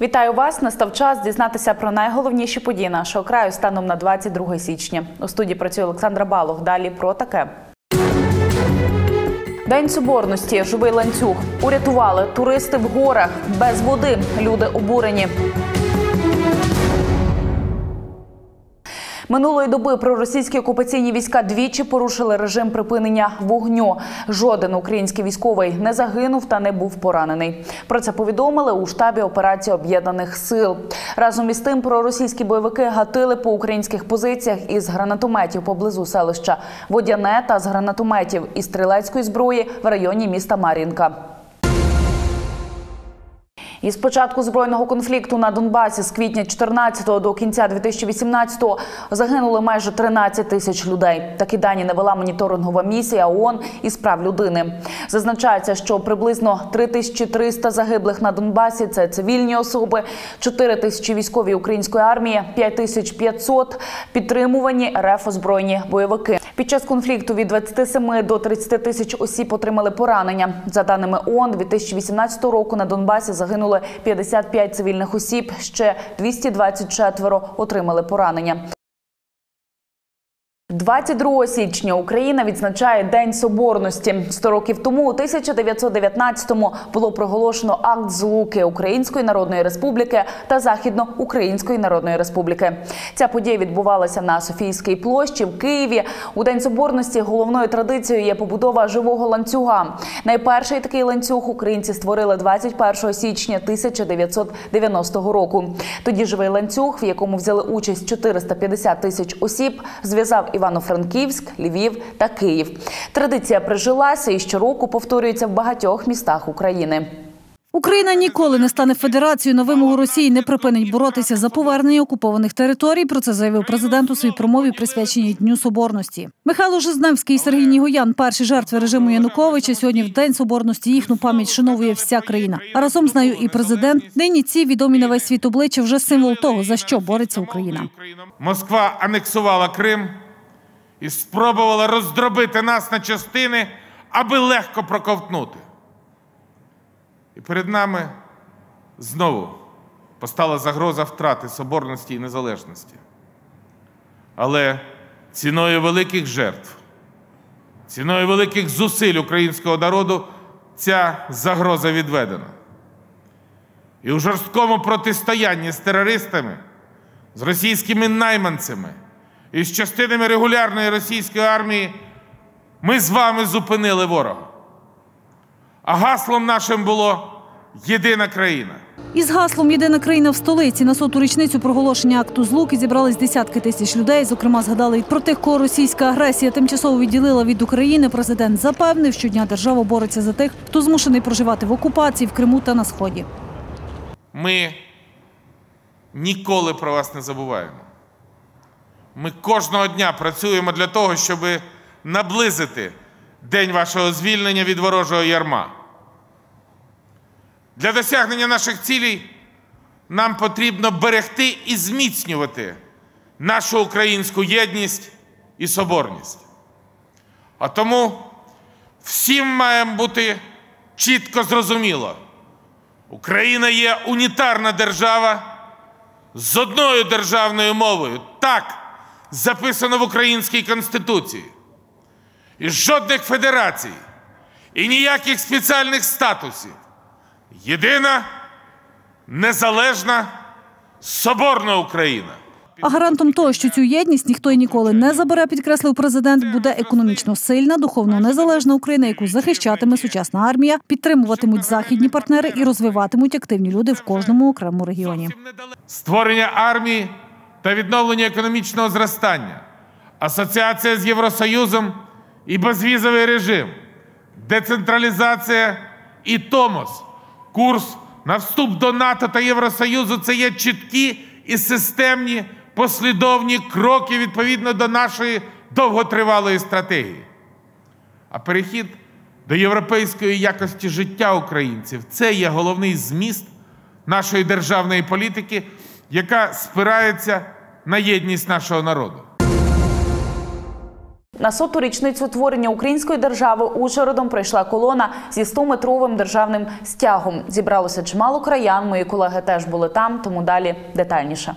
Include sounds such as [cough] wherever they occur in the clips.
Вітаю вас! Настав час дізнатися про найголовніші події нашого краю станом на 22 січня. У студії працює Олександра Балох. Далі про таке. День соборності, живий ланцюг. Урятували туристи в горах без води. Люди обурені. Минулої доби проросійські окупаційні війська двічі порушили режим припинення вогню. Жоден український військовий не загинув та не був поранений. Про це повідомили у штабі операції об'єднаних сил. Разом із тим, проросійські бойовики гатили по українських позиціях із гранатометів поблизу селища Водяне та з гранатометів і стрілецької зброї в районі міста Мар'їнка. Із початку збройного конфлікту на Донбасі з квітня 14 до кінця 2018 загинули майже 13 тисяч людей. Такі дані навела моніторингова місія ООН із прав людини. Зазначається, що приблизно 3300 загиблих на Донбасі це цивільні особи, 4 тисячі військові української армії, 5500 підтримувані РФ озброєні бойовики. Під час конфлікту від 27 до 30 тисяч осіб отримали поранення. За даними ООН, 2018 року на Донбасі загинули 55 цивільних осіб. Ще 224 отримали поранення. 22 січня Україна відзначає День Соборності. Сто років тому, у 1919-му, було проголошено акт злуки Української Народної Республіки та Західноукраїнської Народної Республіки. Ця подія відбувалася на Софійській площі в Києві. У День Соборності головною традицією є побудова живого ланцюга. Найперший такий ланцюг українці створили 21 січня 1990 року. Тоді живий ланцюг, в якому взяли участь 450 тисяч осіб, зв'язав Івано-Франківськ, Львів та Київ. Традиція прижилася і щороку повторюється в багатьох містах України. Україна ніколи не стане федерацією на вимогу Росії, не припинить боротися за повернення окупованих територій. Про це заявив президент у своїй промові, присвяченій Дню Соборності. Михайло Жизневський і Сергій Нігоян, перші жертви режиму Януковича. Сьогодні в день соборності їхню пам'ять шановує вся країна. А разом з нею і президент. Нині ці відомі на весь світ обличчя вже символ того, за що бореться Україна. Москва анексувала Крим і спробувала роздробити нас на частини, аби легко проковтнути. І перед нами знову постала загроза втрати соборності і незалежності. Але ціною великих жертв, ціною великих зусиль українського народу ця загроза відведена. І у жорсткому протистоянні з терористами, з російськими найманцями і з частинами регулярної російської армії ми з вами зупинили ворога. А гаслом нашим було єдина країна. Із гаслом Єдина країна в столиці на соту річницю проголошення акту злуки зібрались десятки тисяч людей. Зокрема, згадали про тих, кого російська агресія тимчасово відділила від України. Президент запевнив, що дня держава бореться за тих, хто змушений проживати в окупації в Криму та на сході. Ми ніколи про вас не забуваємо. Ми кожного дня працюємо для того, щоб наблизити день вашого звільнення від ворожого ярма. Для досягнення наших цілей нам потрібно берегти і зміцнювати нашу українську єдність і соборність. А тому всім має бути чітко зрозуміло, Україна є унітарна держава з одною державною мовою. Так, записано в Українській Конституції. І жодних федерацій, і ніяких спеціальних статусів. Єдина, незалежна, соборна Україна. А гарантом того, що цю єдність ніхто і ніколи не забере, підкреслив президент, буде економічно сильна, духовно незалежна Україна, яку захищатиме сучасна армія, підтримуватимуть західні партнери і розвиватимуть активні люди в кожному окремому регіоні. Створення армії та відновлення економічного зростання, асоціація з Євросоюзом і безвізовий режим, децентралізація і Томос, курс на вступ до НАТО та Євросоюзу це є чіткі і системні послідовні кроки відповідно до нашої довготривалої стратегії. А перехід до європейської якості життя українців це є головний зміст нашої державної політики, яка спирається на єдність нашого народу. На соту річницю утворення української держави Ужгородом пройшла колона зі 100-метровим державним стягом. Зібралося чимало краян. Мої колеги теж були там, тому далі детальніше.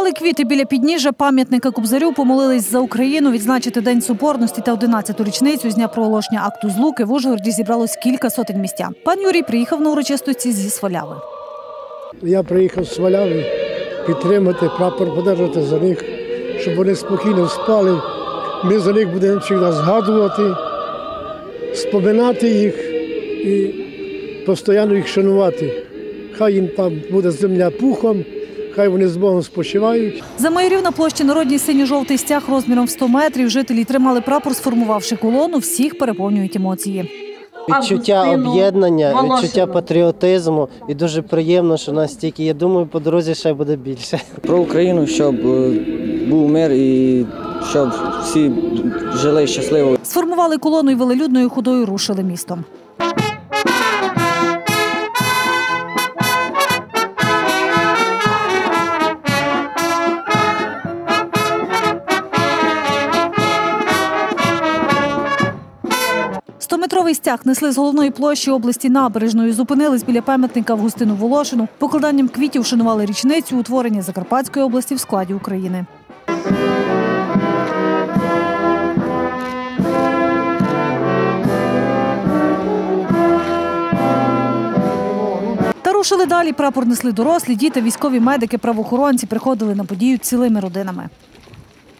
Поклали квіти біля підніжжя пам'ятника Кобзарю, помолились за Україну, відзначити День Соборності та 11-ту річницю з дня проголошення акту злуки в Ужгороді зібралось кілька сотень містян. Пан Юрій приїхав на урочистості зі Сваляви. Я приїхав з Сваляви підтримати прапор, подержати за них, щоб вони спокійно спали. Ми за них будемо завжди згадувати, споминати їх і постійно їх шанувати. Хай їм там буде земля пухом, хай вони з Богом спочивають. За майорів на площі народній синьо-жовтий стяг розміром в 100 метрів. Жителі тримали прапор, сформувавши колону. Всіх переповнюють емоції. Відчуття об'єднання, відчуття патріотизму, і дуже приємно, що нас стільки. Я думаю, по дорозі ще буде більше. про Україну, щоб е, був мир і щоб всі жили щасливо. Сформували колону і велелюдною ходою рушили містом. Стометровий стяг несли з головної площі області набережної, зупинились біля пам'ятника Августину Волошину. Покладанням квітів шанували річницю утворення Закарпатської області в складі України. Та рушили далі. Прапор несли дорослі, діти, військові медики, правоохоронці приходили на подію цілими родинами.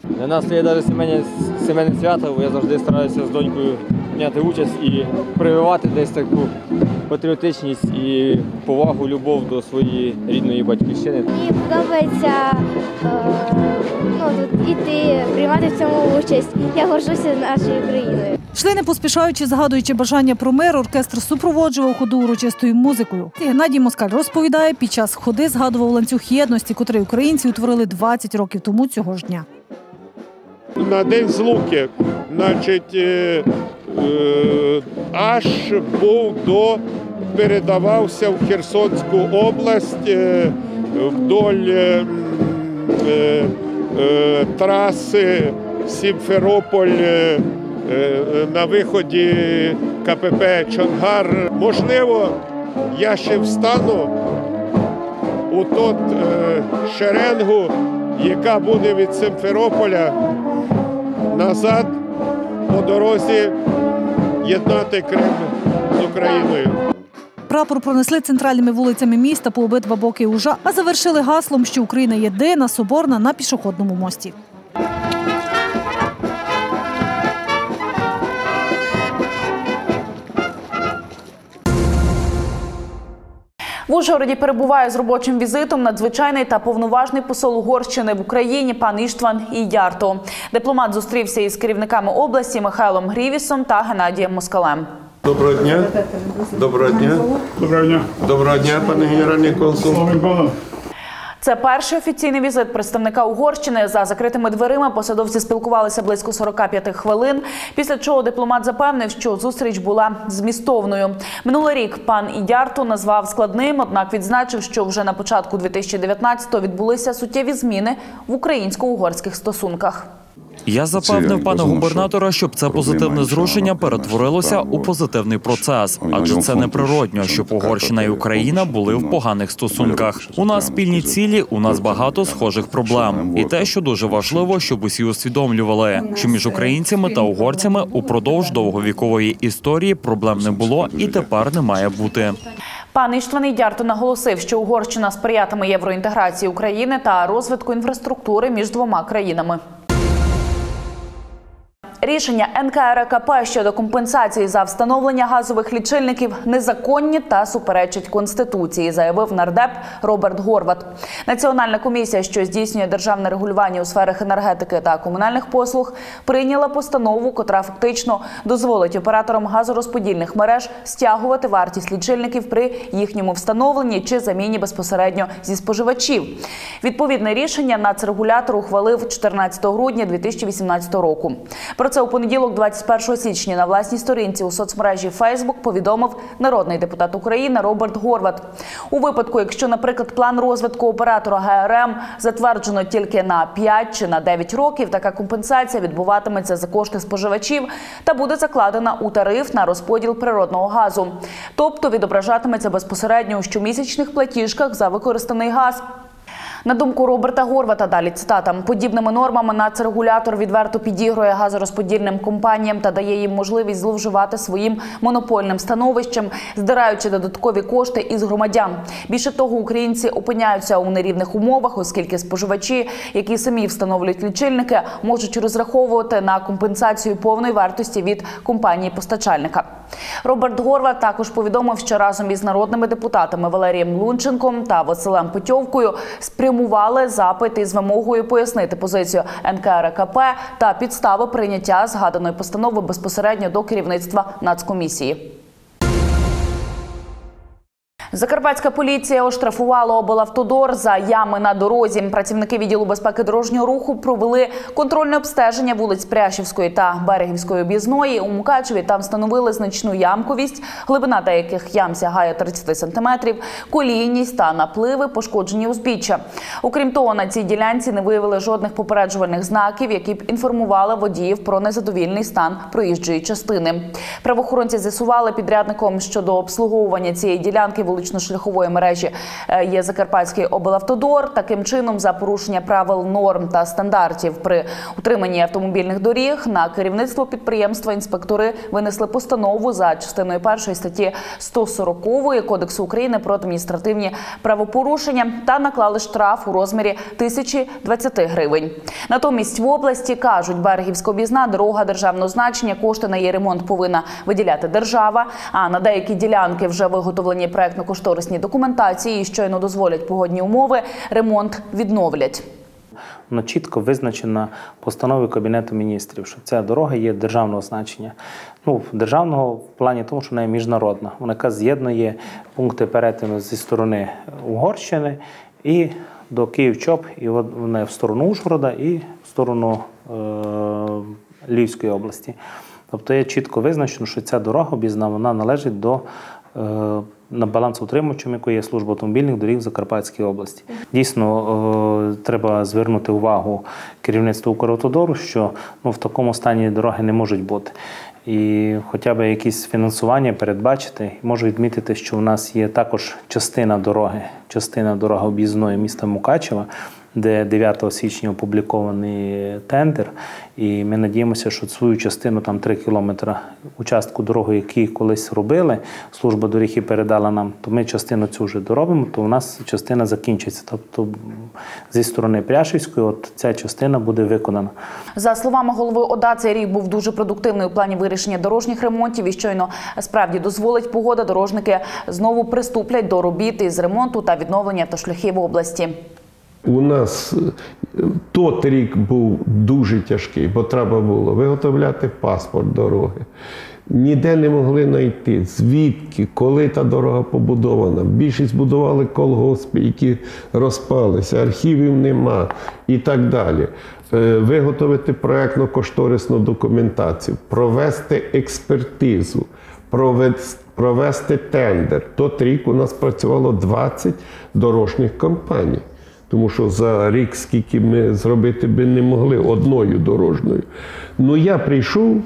Для нас є навіть сімейне, сімейне свято, бо я завжди стараюся з донькою прийняти участь і прививати десь таку патріотичність і повагу, любов до своєї рідної батьківщини. Мені подобається е, ну, тут іти, приймати в цьому участь. Я горжуся нашою країною. Йшли не поспішаючи, згадуючи бажання про мир, оркестр супроводжував ходу урочистою музикою. І Геннадій Москаль розповідає, під час ходи згадував ланцюг єдності, котрий українці утворили 20 років тому цього ж дня. На День Злуки, значить, е, е, аж був до передавався в Херсонську область е, вдоль е, е, е, траси Сімферополь е, е, на виході КПП Чонгар. Можливо, я ще встану у тот е, шеренгу, яка буде від Симферополя назад по дорозі єднати Крим з Україною. Прапор пронесли центральними вулицями міста по обидва боки ужа, а завершили гаслом, що Україна єдина, соборна на пішохідному мості. В Ужгороді перебуває з робочим візитом надзвичайний та повноважний посол Угорщини в Україні пан Іштван Іярто. Дипломат зустрівся із керівниками області Михайлом Грівісом та Геннадієм Москалем. Доброго дня. Доброго дня. Доброго дня. Доброго дня, пане генеральний консул. Це перший офіційний візит представника Угорщини. За закритими дверима посадовці спілкувалися близько 45 хвилин. Після чого дипломат запевнив, що зустріч була змістовною. Минулий рік пан Ідярту назвав складним, однак відзначив, що вже на початку 2019-го відбулися суттєві зміни в українсько-угорських стосунках. Я запевнив пана губернатора, щоб це позитивне зрушення перетворилося у позитивний процес, адже це неприродньо, щоб Угорщина і Україна були в поганих стосунках. У нас спільні цілі, у нас багато схожих проблем. І те, що дуже важливо, щоб усі усвідомлювали, що між українцями та угорцями упродовж довговікової історії проблем не було і тепер не має бути. Пан Іштван Ідярто наголосив, що Угорщина сприятиме євроінтеграції України та розвитку інфраструктури між двома країнами. Рішення НКРКП щодо компенсації за встановлення газових лічильників незаконні та суперечать конституції, заявив нардеп Роберт Горват. Національна комісія, що здійснює державне регулювання у сферах енергетики та комунальних послуг, прийняла постанову, котра фактично дозволить операторам газорозподільних мереж стягувати вартість лічильників при їхньому встановленні чи заміні безпосередньо зі споживачів. Відповідне рішення нацрегулятор ухвалив 14 грудня 2018 року. Це у понеділок, 21 січня, на власній сторінці у соцмережі Facebook повідомив народний депутат України Роберт Горват. У випадку, якщо, наприклад, план розвитку оператора ГРМ затверджено тільки на 5 чи на 9 років, така компенсація відбуватиметься за кошти споживачів та буде закладена у тариф на розподіл природного газу, тобто відображатиметься безпосередньо у щомісячних платіжках за використаний газ. На думку Роберта Горвата, далі цитата подібними нормами нацрегулятор відверто підігрує газорозподільним компаніям та дає їм можливість зловживати своїм монопольним становищем, здираючи додаткові кошти із громадян. Більше того, українці опиняються у нерівних умовах, оскільки споживачі, які самі встановлюють лічильники, можуть розраховувати на компенсацію повної вартості від компанії постачальника. Роберт Горват також повідомив, що разом із народними депутатами Валерієм Лунченком та Василем Петьовкою спрямували запит із вимогою пояснити позицію НКРКП та підстави прийняття згаданої постанови безпосередньо до керівництва нацкомісії. Закарпатська поліція оштрафувала облавтодор за ями на дорозі. Працівники відділу безпеки дорожнього руху провели контрольне обстеження вулиць Прящівської та Берегівської об'їзної. У Мукачеві там встановили значну ямковість, глибина деяких ям сягає 30 сантиметрів, колійність та напливи, пошкоджені узбіччя. Окрім того, на цій ділянці не виявили жодних попереджувальних знаків, які б інформували водіїв про незадовільний стан проїжджої частини. Правоохоронці з'ясували підрядником щодо обслуговування цієї ділянки вулично-шляхової мережі е, є Закарпатський облавтодор. Таким чином, за порушення правил норм та стандартів при утриманні автомобільних доріг на керівництво підприємства інспектори винесли постанову за частиною першої статті 140 Кодексу України про адміністративні правопорушення та наклали штраф у розмірі 1020 гривень. Натомість в області кажуть, берегівська об'їзна дорога державного значення. Кошти на її ремонт повинна виділяти держава. А на деякі ділянки вже виготовлені проектно-кошторисні документації. Щойно дозволять погодні умови. Ремонт відновлять. Воно чітко визначено постановою Кабінету міністрів, що ця дорога є державного значення. Ну, державного в плані тому, що вона є міжнародна. Вона яка з'єднує пункти перетину зі сторони Угорщини і до Київ-Чоп, і вона в сторону Ужгорода і в сторону е- Львівської області. Тобто є чітко визначено, що ця дорога об'їзна вона належить до е, на балансоутримувачем, якої є служба автомобільних доріг в Закарпатській області. Дійсно, е, треба звернути увагу керівництву Укравтодору, що ну, в такому стані дороги не можуть бути. І хоча б якісь фінансування передбачити, можу відмітити, що у нас є також частина дороги, частина дороги об'їзної міста Мукачева, де 9 січня опублікований тендер. І ми надіємося, що свою частину, там 3 кілометри участку дороги, які колись робили, служба доріг і передала нам, то ми частину цю вже доробимо, то у нас частина закінчиться. Тобто зі сторони Пряшівської, от ця частина буде виконана. За словами голови ОДА, цей рік був дуже продуктивний у плані вирішення дорожніх ремонтів. І щойно справді дозволить погода, дорожники знову приступлять до робіт із ремонту та відновлення автошляхів області. У нас е, тот рік був дуже тяжкий, бо треба було виготовляти паспорт дороги. Ніде не могли знайти, звідки, коли та дорога побудована. Більшість будували колгоспи, які розпалися, архівів нема і так далі. Е, Виготовити проєктно-кошторисну документацію, провести експертизу, провести тендер. Тот рік у нас працювало 20 дорожніх компаній. Тому що за рік, скільки ми зробити би не могли одною дорожньою. Ну я прийшов,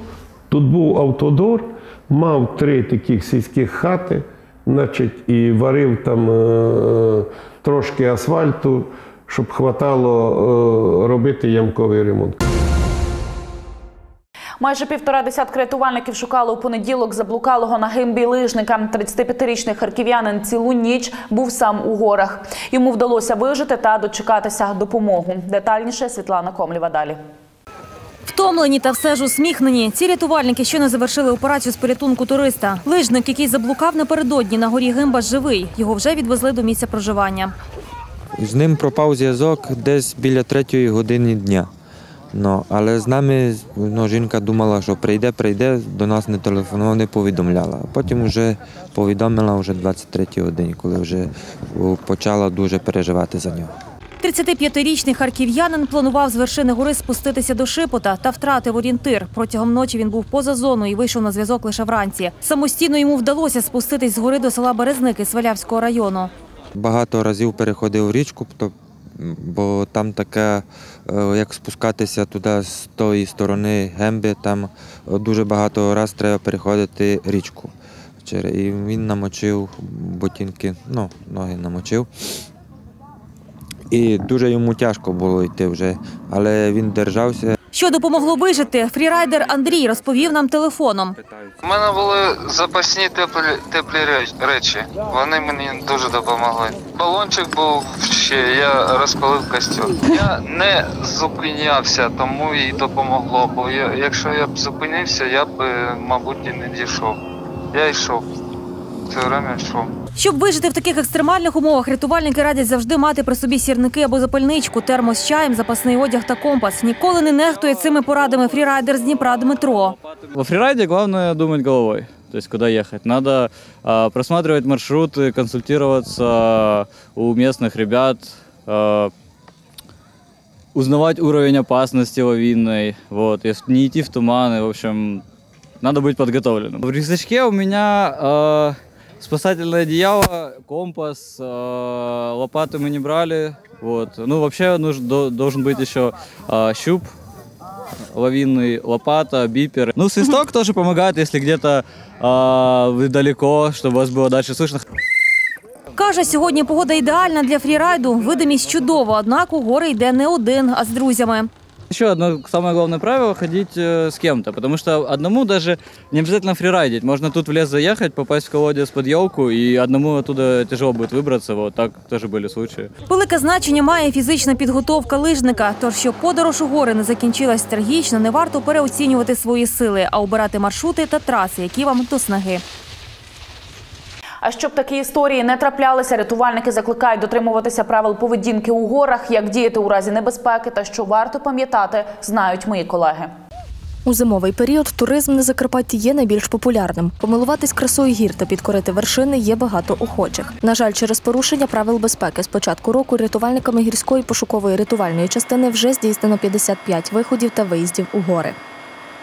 тут був автодор, мав три таких сільських хати, значить, і варив там е- трошки асфальту, щоб хватало е- робити ямковий ремонт. Майже півтора десятки рятувальників шукали у понеділок заблукалого на гимбі лижника. 35-річний харків'янин цілу ніч був сам у горах. Йому вдалося вижити та дочекатися допомогу. Детальніше Світлана Комлєва далі. Втомлені та все ж усміхнені. Ці рятувальники щойно завершили операцію з порятунку туриста. Лижник, який заблукав напередодні на горі Гимба, живий. Його вже відвезли до місця проживання. З ним пропав зв'язок десь біля третьої години дня. Ну, але з нами ну, жінка думала, що прийде, прийде, до нас не телефонував, не повідомляла. Потім вже повідомила вже 23 годині, коли вже почала дуже переживати за нього. 35-річний харків'янин планував з вершини гори спуститися до Шипота та втратив орієнтир. Протягом ночі він був поза зоною і вийшов на зв'язок лише вранці. Самостійно йому вдалося спуститись з гори до села Березники Свалявського району. Багато разів переходив річку, бо там таке, е, як спускатися туди з тої сторони гемби, там е, дуже багато разів треба переходити річку. І він намочив ботинки, ну, ноги намочив. І дуже йому тяжко було йти вже, але він держався. Що допомогло вижити, фрірайдер Андрій розповів нам телефоном. У мене були запасні теплі, теплі реч- речі. Вони мені дуже допомогли. Балончик був ще, я розпалив костюм. Я не зупинявся, тому і допомогло. Бо я, якщо я б зупинився, я б, мабуть, і не дійшов. Я йшов Все время йшов. Щоб вижити в таких екстремальних умовах, рятувальники радять завжди мати при собі сірники або запальничку, термос з чаєм, запасний одяг та компас. Ніколи не нехтує цими порадами фрірайдер з Дніпра Дмитро. Во фрирайде главное думать головой, то есть куда ехать. Надо а, просматривать маршруты, консультироваться у местных ребят, а, узнавать уровень опасности лавинной, вот, если не идти в туманы, в общем, надо быть подготовленным. В рюкзачке у меня а, спасательное одеяло, компас, а, лопаты мы не брали, вот. Ну, вообще нужен, до- должен быть еще а, щуп, лавинный, лопата, бипер. Ну, свисток тоже помогает, если где-то а, вы далеко, чтобы вас было дальше слышно. Каже, сьогодні погода ідеальна для фрірайду. Видимість чудова, однак у гори йде не один, а з друзями. Еще одно самое главное правило – ходить э, с кем-то, потому что одному даже не обязательно фрирайдить. Можно тут в лес заехать, попасть в колодец под елку, и одному оттуда тяжело будет выбраться. Вот так тоже были случаи. Велике значення має фізична підготовка лижника. Тож, щоб подорож у гори не закінчилась трагічно, не варто переоцінювати свої сили, а обирати маршрути та траси, які вам до снаги. А щоб такі історії не траплялися, рятувальники закликають дотримуватися правил поведінки у горах, як діяти у разі небезпеки та що варто пам'ятати, знають мої колеги. У зимовий період туризм на Закарпатті є найбільш популярним. Помилуватись красою гір та підкорити вершини є багато охочих. На жаль, через порушення правил безпеки з початку року рятувальниками гірської пошукової рятувальної частини вже здійснено 55 виходів та виїздів у гори.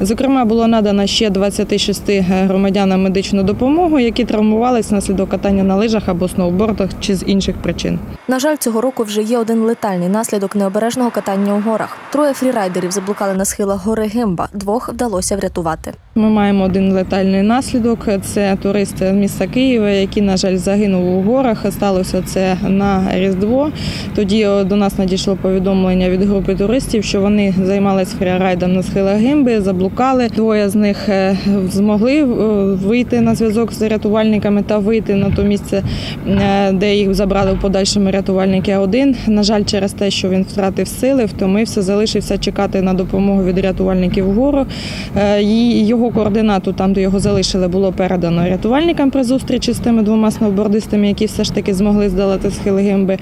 Зокрема, було надано ще 26 громадянам медичну допомогу, які травмувалися внаслідок катання на лижах або сноубордах чи з інших причин. На жаль, цього року вже є один летальний наслідок необережного катання у горах. Троє фрірайдерів заблукали на схилах гори Гимба. Двох вдалося врятувати. Ми маємо один летальний наслідок. Це турист з міста Києва, який, на жаль, загинув у горах. Сталося це на Різдво. Тоді до нас надійшло повідомлення від групи туристів, що вони займалися фрірайдом на схилах Гимби, заблукали. Двоє з них е, змогли е, вийти на зв'язок з рятувальниками та вийти на то місце, е, де їх забрали в подальшому рятувальники. Один, на жаль, через те, що він втратив сили, втомився, залишився чекати на допомогу від рятувальників вгору. Його координату, там, де його залишили, було передано рятувальникам при зустрічі з тими двома сноубордистами, які все ж таки змогли здолати схили гимби.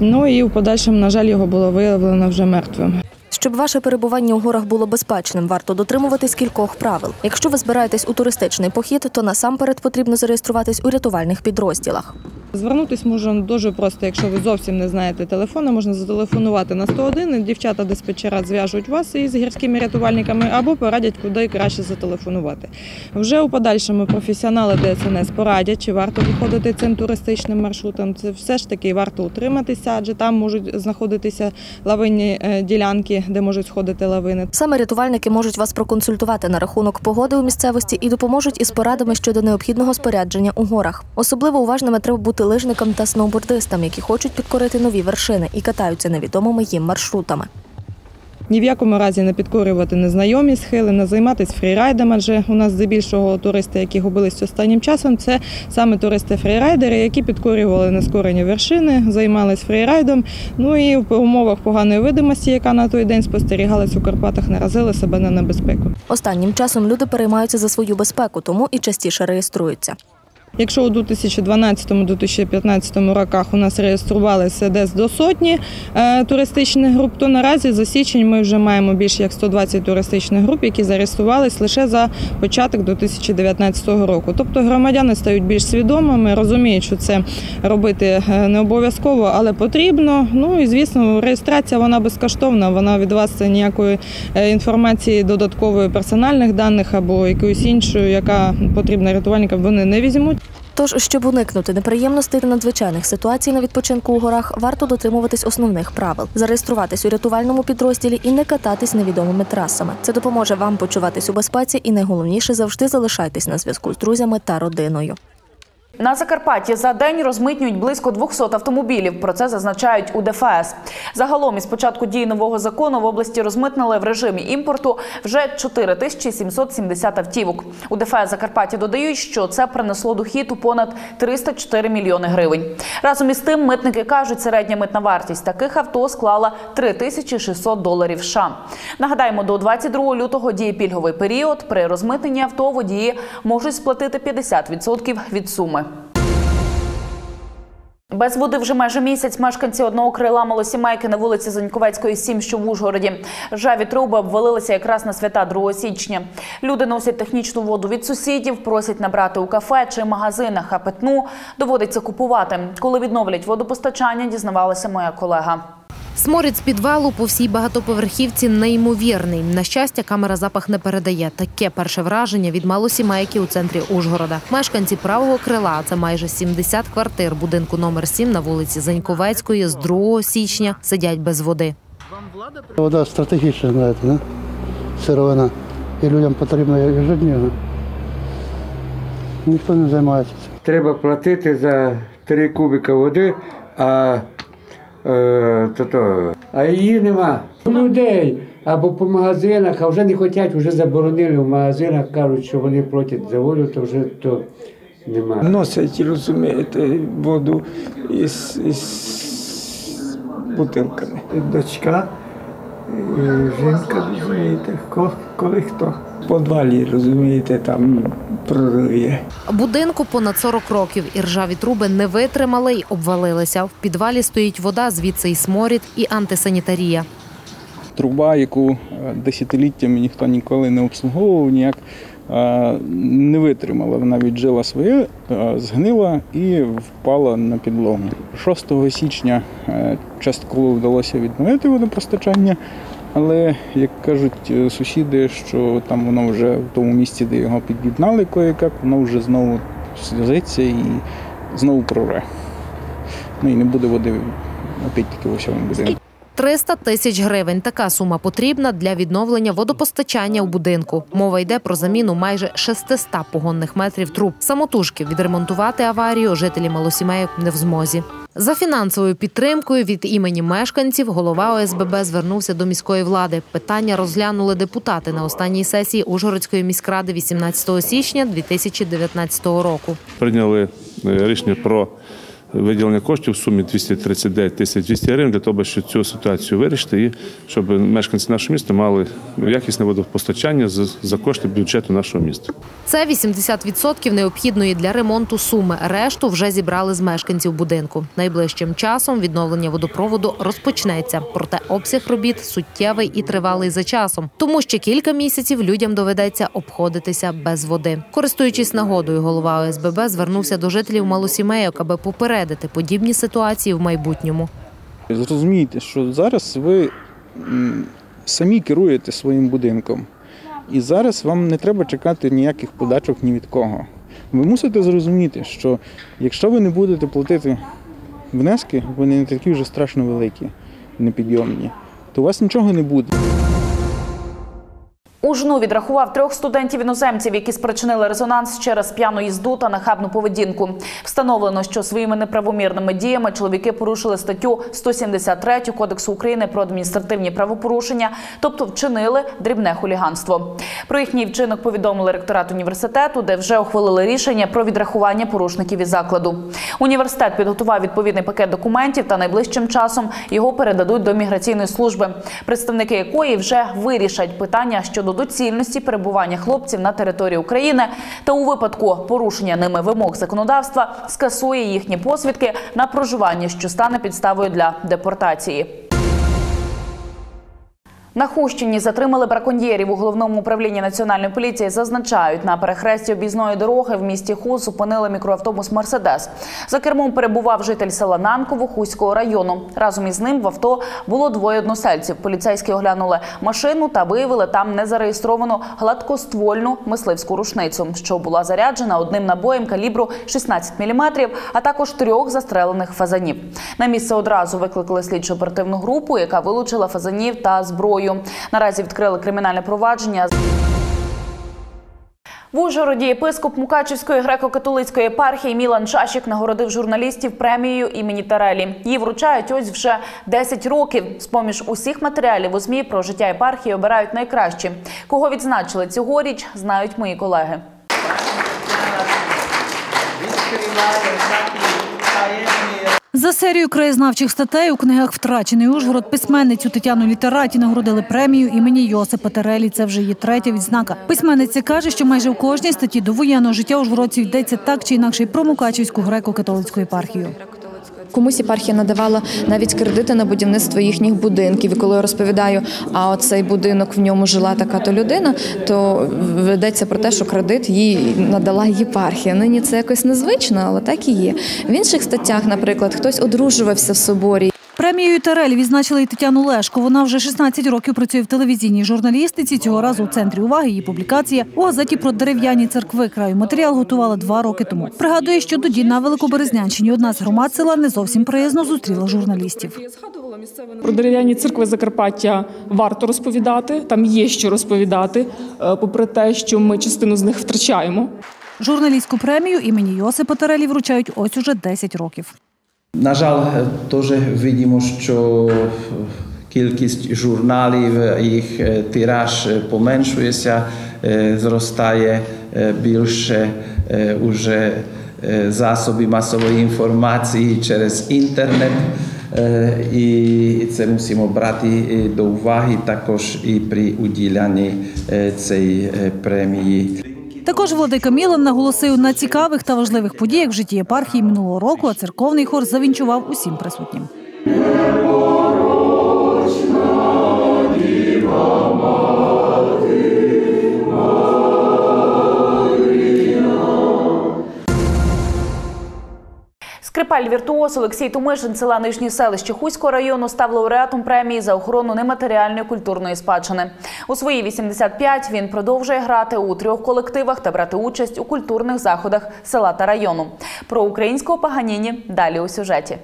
Ну і в подальшому, на жаль, його було виявлено вже мертвим. Щоб ваше перебування у горах було безпечним, варто дотримуватись кількох правил. Якщо ви збираєтесь у туристичний похід, то насамперед потрібно зареєструватись у рятувальних підрозділах. Звернутись можна дуже просто, якщо ви зовсім не знаєте телефону, можна зателефонувати на 101, і дівчата диспетчера зв'яжуть вас із гірськими рятувальниками або порадять, куди краще зателефонувати. Вже у подальшому професіонали ДСНС порадять, чи варто виходити цим туристичним маршрутом. Це все ж таки варто утриматися, адже там можуть знаходитися лавинні е, ділянки, де можуть сходити лавини. Саме рятувальники можуть вас проконсультувати на рахунок погоди у місцевості і допоможуть із порадами щодо необхідного спорядження у горах. Особливо уважними треба бути лижникам та сноубордистам, які хочуть підкорити нові вершини і катаються невідомими їм маршрутами. Ні в якому разі не підкорювати незнайомі схили, не займатися фрірайдом, адже у нас здебільшого туристи, які губились останнім часом, це саме туристи-фрірайдери, які підкорювали нескорені вершини, займались фрірайдом. Ну і в умовах поганої видимості, яка на той день спостерігалась у Карпатах, наразили себе на небезпеку. Останнім часом люди переймаються за свою безпеку, тому і частіше реєструються. Якщо у 2012-2015 роках у нас реєструвалися десь до сотні е, туристичних груп, то наразі за січень ми вже маємо більше як 120 туристичних груп, які зареєструвались лише за початок 2019 року. Тобто громадяни стають більш свідомими, розуміють, що це робити е, не обов'язково, але потрібно. Ну і звісно, реєстрація вона безкоштовна. Вона від вас ніякої е, інформації додаткової персональних даних або якоїсь іншої, яка потрібна рятувальникам, вони не візьмуть. Тож, щоб уникнути неприємностей та надзвичайних ситуацій на відпочинку у горах, варто дотримуватись основних правил: зареєструватись у рятувальному підрозділі і не кататись невідомими трасами. Це допоможе вам почуватись у безпеці, і найголовніше завжди залишайтесь на зв'язку з друзями та родиною. На Закарпатті за день розмитнюють близько 200 автомобілів. Про це зазначають у ДФС. Загалом із початку дії нового закону в області розмитнили в режимі імпорту вже 4770 автівок. У ДФС Закарпаття додають, що це принесло дохід у понад 304 мільйони гривень. Разом із тим, митники кажуть, середня митна вартість таких авто склала 3600 доларів США. Нагадаємо, до 22 лютого діє пільговий період. При розмитненні авто водії можуть сплатити 50% від суми. Без води вже майже місяць мешканці одного крила малосімейки на вулиці Заньковецької, 7, що в Ужгороді. Ржаві труби обвалилися якраз на свята 2 січня. Люди носять технічну воду від сусідів, просять набрати у кафе чи магазинах, а питну доводиться купувати. Коли відновлять водопостачання, дізнавалася моя колега. Сморід з підвалу по всій багатоповерхівці неймовірний. На щастя, камера запах не передає. Таке перше враження від малосімейки у центрі Ужгорода. Мешканці правого крила, це майже 70 квартир будинку номер 7 на вулиці Заньковецької з 2 січня сидять без води. Вода стратегічна, знаєте, да? сировина. І людям потрібно ежедневно. Ніхто не займається цим. Треба платити за 3 кубика води, а, е, то, то, а її нема. У людей або по магазинах, а вже не хочуть, вже заборонили в магазинах, кажуть, що вони платять за воду, то вже то немає. Носять, розумієте, воду із, із бутилками. Дочка, жінка, розумієте, коли хто. В подвалі, розумієте, там прориє. Будинку понад 40 років і ржаві труби не витримали й обвалилися. В підвалі стоїть вода, звідси і сморід, і антисанітарія. Труба, яку е, десятиліттями ніхто ніколи не обслуговував, ніяк не витримала. Вона віджила своє, е, згнила і впала на підлогу. 6 січня е, частково вдалося відновити водопостачання, але, як кажуть е, сусіди, що там воно вже в тому місці, де його під'єднали кое-як, воно вже знову сльозиться і знову проре. Ну і не буде води опять-таки в усьому будинку. 300 тисяч гривень. Така сума потрібна для відновлення водопостачання у будинку. Мова йде про заміну майже 600 погонних метрів труб. Самотужки відремонтувати аварію жителі малосімейок не в змозі. За фінансовою підтримкою від імені мешканців голова ОСББ звернувся до міської влади. Питання розглянули депутати на останній сесії Ужгородської міськради 18 січня 2019 року. прийняли е, рішення про виділення коштів в сумі 239 тисяч 200 гривень для того, щоб цю ситуацію вирішити і щоб мешканці нашого міста мали якісне водопостачання за- кошти бюджету нашого міста. Це 80% необхідної для ремонту суми. Решту вже зібрали з мешканців будинку. Найближчим часом відновлення водопроводу розпочнеться. Проте обсяг робіт суттєвий і тривалий за часом. Тому ще кілька місяців людям доведеться обходитися без води. Користуючись нагодою, голова ОСББ звернувся до жителів малосімейок, аби попередити подібні ситуації в майбутньому. Зрозумійте, що зараз ви самі керуєте своїм будинком. І зараз вам не треба чекати ніяких подачок ні від кого. Ви мусите зрозуміти, що якщо ви не будете платити внески, вони не такі вже страшно великі, непідйомні, то у вас нічого не буде. Ужну відрахував трьох студентів-іноземців, які спричинили резонанс через п'яну їзду та нахабну поведінку. Встановлено, що своїми неправомірними діями чоловіки порушили статтю 173 Кодексу України про адміністративні правопорушення, тобто вчинили дрібне хуліганство. Про їхній вчинок повідомили ректорат університету, де вже ухвалили рішення про відрахування порушників із закладу. Університет підготував відповідний пакет документів та найближчим часом його передадуть до міграційної служби, представники якої вже вирішать питання щодо щодо доцільності перебування хлопців на території України та у випадку порушення ними вимог законодавства скасує їхні посвідки на проживання, що стане підставою для депортації. На Хущині затримали браконьєрів у головному управлінні національної поліції. Зазначають, на перехресті об'їзної дороги в місті Хуз зупинили мікроавтобус Мерседес. За кермом перебував житель села Нанково Хуського району. Разом із ним в авто було двоє односельців. Поліцейські оглянули машину та виявили там незареєстровану гладкоствольну мисливську рушницю, що була заряджена одним набоєм калібру 16 мм, а також трьох застрелених фазанів. На місце одразу викликали слідчо-оперативну групу, яка вилучила фазанів та зброю. Наразі відкрили кримінальне провадження. В Ужгороді єпископ Мукачівської греко-католицької єпархії Мілан Чашік нагородив журналістів премією імені Тарелі. Її вручають ось вже 10 років. З поміж усіх матеріалів у ЗМІ про життя єпархії обирають найкращі. Кого відзначили цьогоріч, знають мої колеги. За серію краєзнавчих статей у книгах Втрачений Ужгород письменницю Тетяну Літераті нагородили премію імені Йосипа Терелі. Це вже її третя відзнака. Письменниця каже, що майже в кожній статті до воєнного життя ужгородців йдеться так чи інакше й про Мукачівську греко-католицьку єпархію. Комусь єпархія надавала навіть кредити на будівництво їхніх будинків. І коли я розповідаю, а оцей будинок в ньому жила така то людина, то ведеться про те, що кредит їй надала єпархія. Нині це якось незвично, але так і є. В інших статтях, наприклад, хтось одружувався в соборі. Премією Терель відзначили і Тетяну Лешко. Вона вже 16 років працює в телевізійній журналістиці. Цього разу у центрі уваги її публікація у газеті про дерев'яні церкви краю. Матеріал готувала два роки тому. Пригадує, що тоді на Великоберезнянщині одна з громад села не зовсім приязно зустріла журналістів. Про дерев'яні церкви Закарпаття варто розповідати. Там є що розповідати, е, попри те, що ми частину з них втрачаємо. Журналістську премію імені Йосипа Терелі вручають ось уже 10 років. На жаль, теж видимо, що кількість журналів, їх тираж поменшується, зростає більше уже засоби масової інформації через інтернет. І це мусимо брати до уваги також і при уділянні цієї премії. Також владика Мілан наголосив на цікавих та важливих подіях в житті єпархії минулого року, а церковний хор завінчував усім присутнім. Скрипаль віртуоз Олексій Тумишин села Нижнє селище Хуського району став лауреатом премії за охорону нематеріальної культурної спадщини. У свої 85 він продовжує грати у трьох колективах та брати участь у культурних заходах села та району. Про українського Паганіні далі у сюжеті.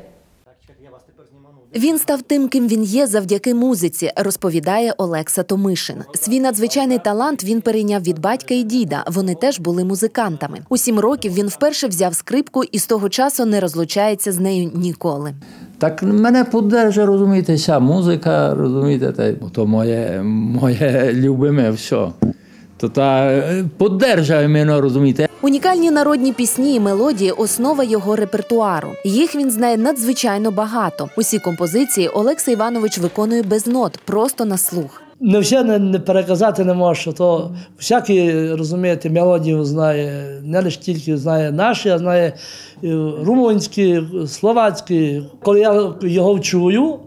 Він став тим, ким він є завдяки музиці, розповідає Олекса Томишин. Свій надзвичайний талант він перейняв від батька і діда. Вони теж були музикантами. У сім років він вперше взяв скрипку і з того часу не розлучається з нею ніколи. Так мене подержа, розумієте, ця музика, розумієте, то моє, моє любиме все. То та подержає мене, розумієте. Унікальні народні пісні і мелодії основа його репертуару. Їх він знає надзвичайно багато. Усі композиції Олекса Іванович виконує без нот, просто на слух. Не все не, не переказати не можу, то всякі, розумієте, мелодію знає, не лише тільки знає наші, а знає румунські, словацькі. Коли я його чую,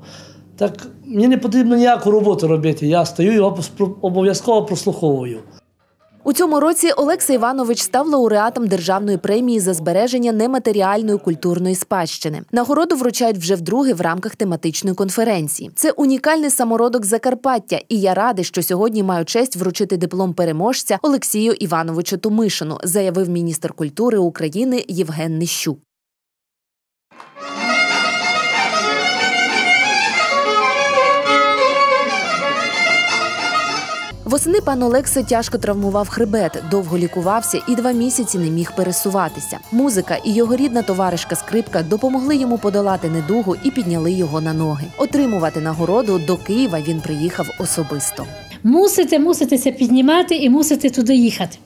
так мені не потрібно ніяку роботу робити. Я стою його обов'язково прослуховую. У цьому році Олексій Іванович став лауреатом державної премії за збереження нематеріальної культурної спадщини. Нагороду вручають вже вдруге в рамках тематичної конференції. Це унікальний самородок Закарпаття, і я радий, що сьогодні маю честь вручити диплом переможця Олексію Івановичу Тумишину, заявив міністр культури України Євген Нищук. Восени пан Олекса тяжко травмував хребет, довго лікувався і два місяці не міг пересуватися. Музика і його рідна товаришка скрипка допомогли йому подолати недугу і підняли його на ноги. Отримувати нагороду до Києва він приїхав особисто. Мусите, муситеся піднімати і мусите туди їхати.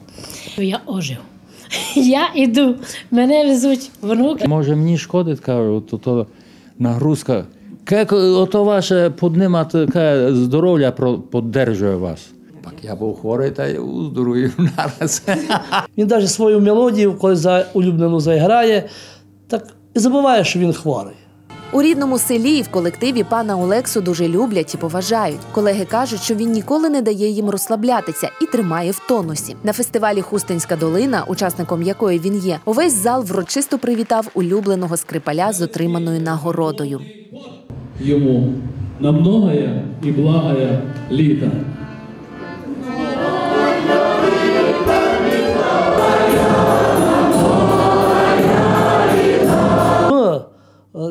Я ожив. [laughs] Я іду, мене везуть внуки. Може мені шкодить, кажу, то, то нагрузка. Як ото ваше піднімати здоров'я поддержує вас. Пак я був хворий та й уздоровів нараз. Він навіть свою мелодію, коли за улюблену заіграє, так і забуває, що він хворий. У рідному селі і в колективі пана Олексу дуже люблять і поважають. Колеги кажуть, що він ніколи не дає їм розслаблятися і тримає в тонусі. На фестивалі Хустинська долина, учасником якої він є, увесь зал врочисто привітав улюбленого скрипаля з отриманою нагородою. ему на многое и благое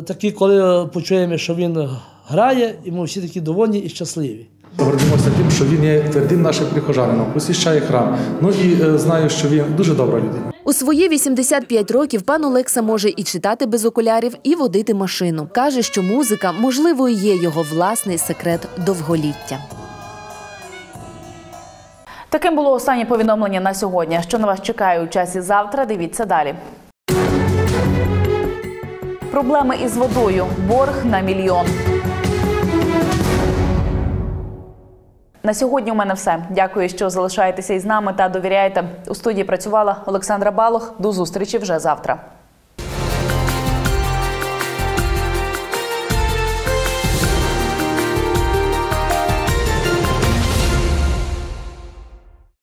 такі, коли почуємо, що він грає, і ми всі такі довольні і щасливі. Гордимося тим, що він є твердим нашим прихожанином, посіщає храм. Ну і е, знаю, що він дуже добра людина. У свої 85 років пан Олекса може і читати без окулярів, і водити машину. Каже, що музика, можливо, і є його власний секрет довголіття. Таким було останнє повідомлення на сьогодні. Що на вас чекає у часі завтра? Дивіться далі. Проблеми із водою. Борг на мільйон. На сьогодні у мене все. Дякую, що залишаєтеся із нами та довіряєте. У студії працювала Олександра Балох. До зустрічі вже завтра.